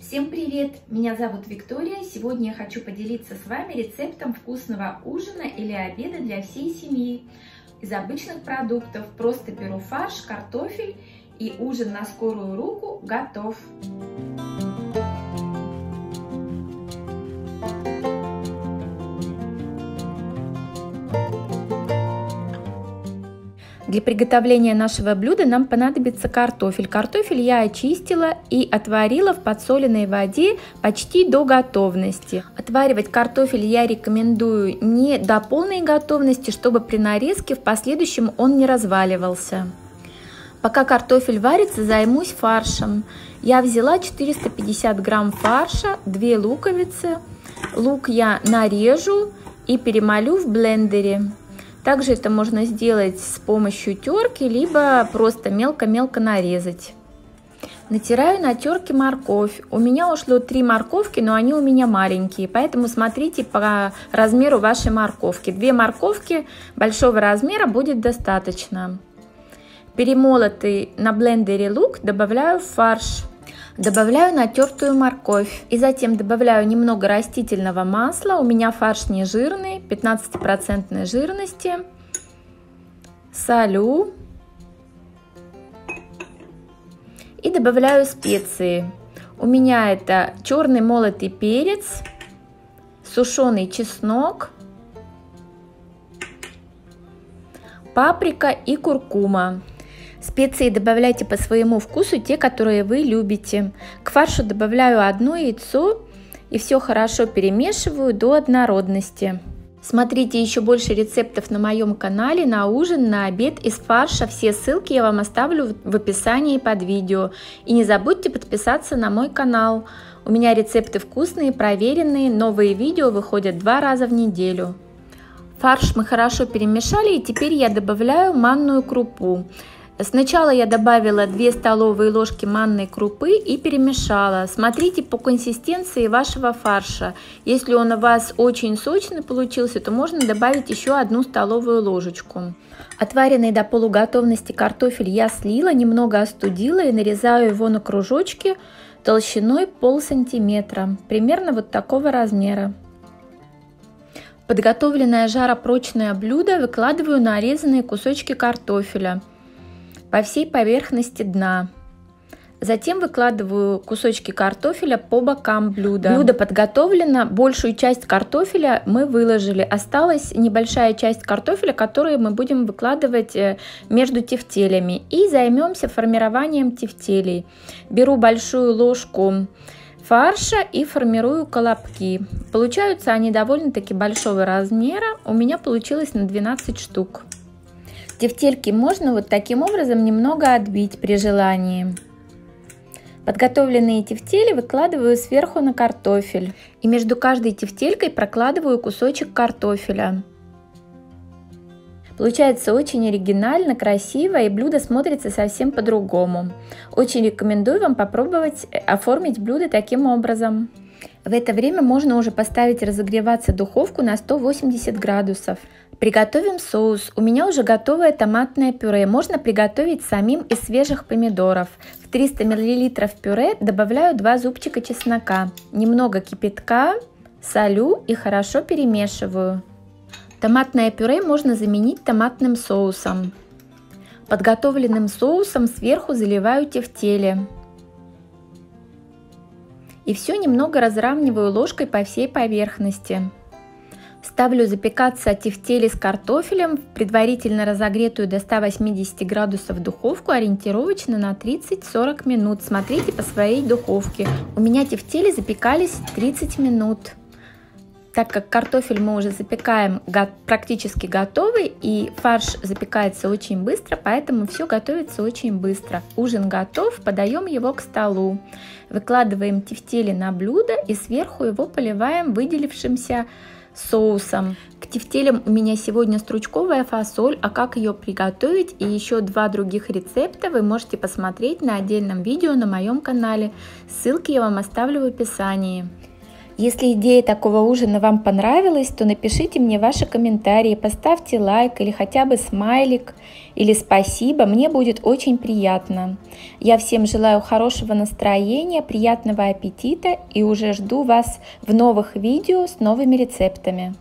Всем привет! Меня зовут Виктория. Сегодня я хочу поделиться с вами рецептом вкусного ужина или обеда для всей семьи. Из обычных продуктов просто беру фарш, картофель и ужин на скорую руку готов. Для приготовления нашего блюда нам понадобится картофель. Картофель я очистила и отварила в подсоленной воде почти до готовности. Отваривать картофель я рекомендую не до полной готовности, чтобы при нарезке в последующем он не разваливался. Пока картофель варится, займусь фаршем. Я взяла 450 грамм фарша, 2 луковицы. Лук я нарежу и перемолю в блендере. Также это можно сделать с помощью терки, либо просто мелко-мелко нарезать. Натираю на терке морковь. У меня ушло 3 морковки, но они у меня маленькие, поэтому смотрите по размеру вашей морковки. Две морковки большого размера будет достаточно. Перемолотый на блендере лук добавляю в фарш. Добавляю натертую морковь и затем добавляю немного растительного масла. У меня фарш не жирный, 15% жирности. Солю. И добавляю специи. У меня это черный молотый перец, сушеный чеснок, паприка и куркума. Специи добавляйте по своему вкусу, те, которые вы любите. К фаршу добавляю одно яйцо и все хорошо перемешиваю до однородности. Смотрите еще больше рецептов на моем канале на ужин, на обед из фарша. Все ссылки я вам оставлю в описании под видео. И не забудьте подписаться на мой канал. У меня рецепты вкусные, проверенные, новые видео выходят два раза в неделю. Фарш мы хорошо перемешали и теперь я добавляю манную крупу. Сначала я добавила 2 столовые ложки манной крупы и перемешала. Смотрите по консистенции вашего фарша. Если он у вас очень сочный получился, то можно добавить еще одну столовую ложечку. Отваренный до полуготовности картофель я слила, немного остудила и нарезаю его на кружочки толщиной пол сантиметра, примерно вот такого размера. Подготовленное жаропрочное блюдо выкладываю на нарезанные кусочки картофеля по всей поверхности дна. Затем выкладываю кусочки картофеля по бокам блюда. Блюдо подготовлено, большую часть картофеля мы выложили. Осталась небольшая часть картофеля, которую мы будем выкладывать э, между тефтелями. И займемся формированием тефтелей. Беру большую ложку фарша и формирую колобки. Получаются они довольно-таки большого размера. У меня получилось на 12 штук. Тефтельки можно вот таким образом немного отбить при желании. Подготовленные тефтели выкладываю сверху на картофель. И между каждой тефтелькой прокладываю кусочек картофеля. Получается очень оригинально, красиво и блюдо смотрится совсем по-другому. Очень рекомендую вам попробовать э, оформить блюдо таким образом. В это время можно уже поставить разогреваться духовку на 180 градусов. Приготовим соус. У меня уже готовое томатное пюре. Можно приготовить самим из свежих помидоров. В 300 мл пюре добавляю 2 зубчика чеснока, немного кипятка, солю и хорошо перемешиваю. Томатное пюре можно заменить томатным соусом. Подготовленным соусом сверху заливаю тефтели. И все немного разравниваю ложкой по всей поверхности. Ставлю запекаться тефтели с картофелем в предварительно разогретую до 180 градусов духовку ориентировочно на 30-40 минут. Смотрите по своей духовке. У меня тефтели запекались 30 минут. Так как картофель мы уже запекаем практически готовый и фарш запекается очень быстро, поэтому все готовится очень быстро. Ужин готов, подаем его к столу. Выкладываем тефтели на блюдо и сверху его поливаем выделившимся соусом. К тефтелям у меня сегодня стручковая фасоль, а как ее приготовить и еще два других рецепта вы можете посмотреть на отдельном видео на моем канале. Ссылки я вам оставлю в описании. Если идея такого ужина вам понравилась, то напишите мне ваши комментарии, поставьте лайк или хотя бы смайлик или спасибо, мне будет очень приятно. Я всем желаю хорошего настроения, приятного аппетита и уже жду вас в новых видео с новыми рецептами.